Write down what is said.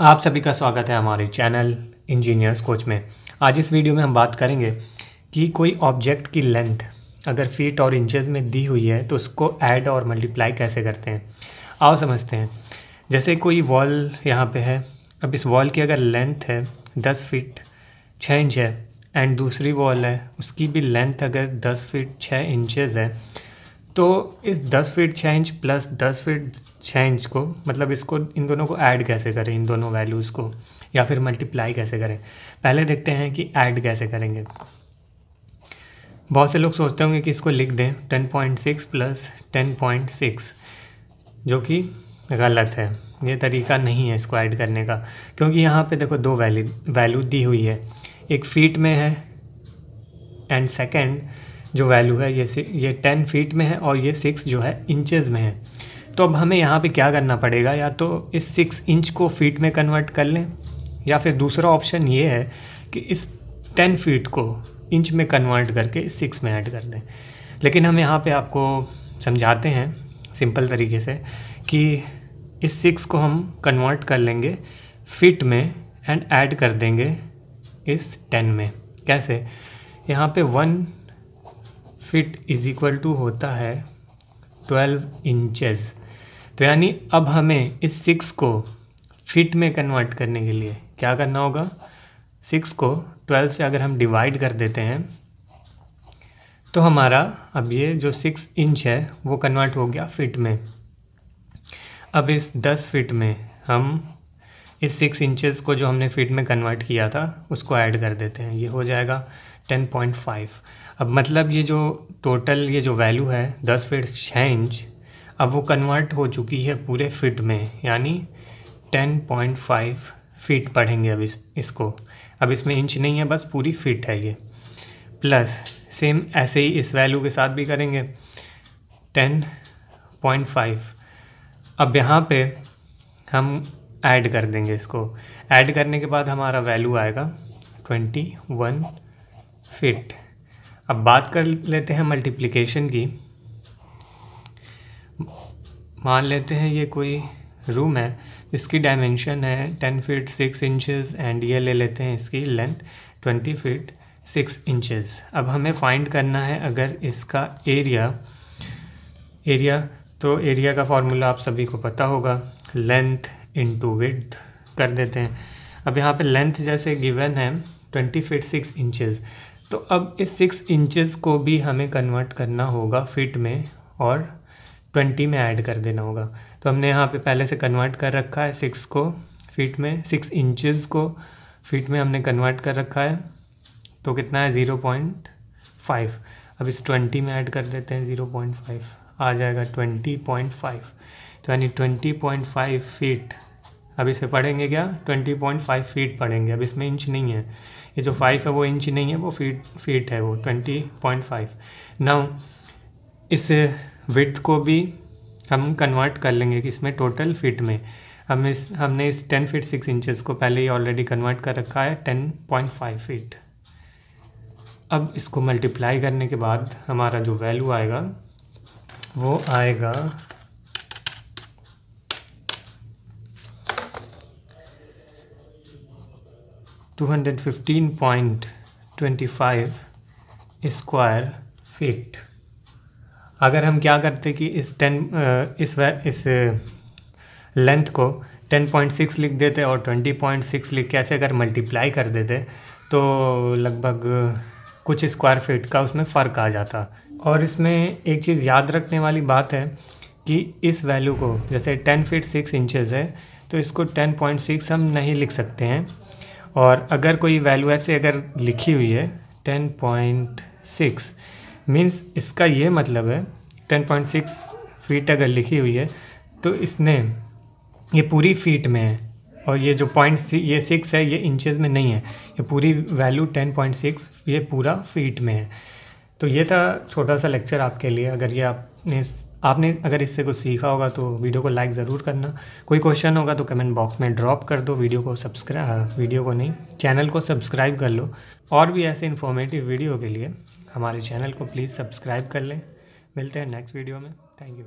आप सभी का स्वागत है हमारे चैनल इंजीनियर्स कोच में। आज इस वीडियो में हम बात करेंगे कि कोई ऑब्जेक्ट की लेंथ अगर फीट और इंचेस में दी हुई है तो उसको ऐड और मल्टीप्लाई कैसे करते हैं? आओ समझते हैं। जैसे कोई वॉल यहाँ पे है, अब इस वॉल की अगर लेंथ है दस फीट छः इंच है एंड दूसरी वॉल है, उसकी भी लेंथ अगर दस फीट छः इंचेस है तो इस दस फीट छः इंच प्लस दस फीट इंच को मतलब इसको, इन दोनों को ऐड कैसे करें, इन दोनों वैल्यूज़ को? या फिर मल्टीप्लाई कैसे करें? पहले देखते हैं कि ऐड कैसे करेंगे। बहुत से लोग सोचते होंगे कि इसको लिख दें ten point six plus ten point six जो कि गलत है। ये तरीका नहीं है इसको ऐड करने का, क्योंकि यहाँ पे देखो दो वैल्यू वैल्यू दी हुई है। एक फीट में है एंड सेकंड जो वैल्यू है, ये ये टेन फीट में है और ये सिक्स जो है इंचेस में है। तो अब हमें यहाँ पे क्या करना पड़ेगा? या तो इस सिक्स इंच को फीट में कन्वर्ट कर लें, या फिर दूसरा ऑप्शन ये है कि इस टेन फीट को इंच में कन्वर्ट करके इस सिक्स में ऐड कर दें। लेकिन हम यहाँ पे आपको समझाते हैं सिंपल तरीके से कि इस सिक्स को हम कन्वर्ट कर लेंगे फिट में एंड ऐड कर देंगे इस टेन में। कैसे? यहाँ पे one feet is equal to होता है ट्वेल्व इंचेस तो यानी अब हमें इस सिक्स को फिट में कन्वर्ट करने के लिए क्या करना होगा? सिक्स को ट्वेल्व से अगर हम डिवाइड कर देते हैं तो हमारा अब ये जो सिक्स इंच है, वो कन्वर्ट हो गया फिट में। अब इस दस फिट में हम इस सिक्स इंचेस को जो हमने फिट में कन्वर्ट किया था, उसको ऐड कर देते हैं। ये हो जाएगा टेन पॉइंट फाइव अब मतलब ये जो टोटल ये जो वैल्यू है, दस फीट छः इंच अब वो कन्वर्ट हो चुकी है पूरे फिट में, यानी टेन पॉइंट फाइव फीट पढ़ेंगे अब इस, इसको। अब इसमें इंच नहीं है, बस पूरी फिट है ये। प्लस सेम ऐसे ही इस वैल्यू के साथ भी करेंगे। टेन पॉइंट फाइव अब यहाँ पे हम ऐड कर देंगे इसको। ऐड करने के बाद हमारा वैल्यू आएगा ट्वेंटी वन फिट अब बात कर लेते हैं मल्टीप्लिकेशन की। मान लेते हैं ये कोई रूम है, इसकी डायमेंशन है ten feet six inches and ये ले लेते हैं इसकी length twenty feet six inches अब हमें फाइंड करना है अगर इसका एरिया एरिया तो एरिया का फार्मूला आप सभी को पता होगा लेंथ इनटू विड्थ कर देते हैं। अब यहाँ पे लेंथ जैसे गिवन है ट्वेंटी फीट सिक्स इंचेस तो अब इस सिक्स इंचेस को भी हमें कन्वर्ट करना होगा फिट में और ट्वेंटी में ऐड कर देना होगा। तो हमने यहाँ पे पहले से कन्वर्ट कर रखा है सिक्स को फीट में सिक्स इंचेस को फीट में हमने कन्वर्ट कर रखा है। तो कितना है? ज़ीरो पॉइंट फाइव अब इस ट्वेंटी में ऐड कर देते हैं ज़ीरो पॉइंट फाइव आ जाएगा ट्वेंटी पॉइंट फाइव तो यानी ट्वेंटी पॉइंट फाइव फीट अब इसे पढ़ेंगे क्या? ट्वेंटी पॉइंट फाइव फीट पढ़ेंगे। अब इसमें इंच नहीं है। ये जो फाइव है वो इंच नहीं है, वो फीट फीट है वो ट्वेंटी पॉइंट फाइव नाउ इस विथ को भी हम कन्वर्ट कर लेंगे कि इसमें टोटल फिट में। हम इस, हमने इस टेन फीट सिक्स इंचेस को पहले ही ऑलरेडी कन्वर्ट कर रखा है टेन पॉइंट फाइव फीट अब इसको मल्टीप्लाई करने के बाद हमारा जो वैल्यू आएगा, वो आएगा two hundred fifteen point twenty five square feet अगर हम क्या करते कि इस टेन इस व, इस लेंथ को टेन पॉइंट सिक्स लिख देते और ट्वेंटी पॉइंट सिक्स लिख के ऐसे अगर मल्टीप्लाई कर देते तो लगभग कुछ स्क्वायर फीट का उसमें फ़र्क आ जाता। और इसमें एक चीज़ याद रखने वाली बात है कि इस वैल्यू को, जैसे टेन फीट सिक्स इंचज़ है तो इसको टेन पॉइंट सिक्स हम नहीं लिख सकते हैं। और अगर कोई वैल्यू ऐसे अगर लिखी हुई है टेन पॉइंट सिक्स मीन्स इसका ये मतलब है टेन पॉइंट सिक्स फीट अगर लिखी हुई है तो इसने ये पूरी फीट में है और ये जो पॉइंट ये सिक्स है, ये इंचेस में नहीं है। ये पूरी वैल्यू टेन पॉइंट सिक्स ये पूरा फीट में है। तो ये था छोटा सा लेक्चर आपके लिए। अगर ये आपने आपने अगर इससे कुछ सीखा होगा तो वीडियो को लाइक ज़रूर करना। कोई क्वेश्चन होगा तो कमेंट बॉक्स में ड्रॉप कर दो। वीडियो को सब्सक्राइब वीडियो को नहीं चैनल को सब्सक्राइब कर लो। और भी ऐसे इन्फॉर्मेटिव वीडियो के लिए हमारे चैनल को प्लीज़ सब्सक्राइब कर लें। मिलते हैं नेक्स्ट वीडियो में. Thank you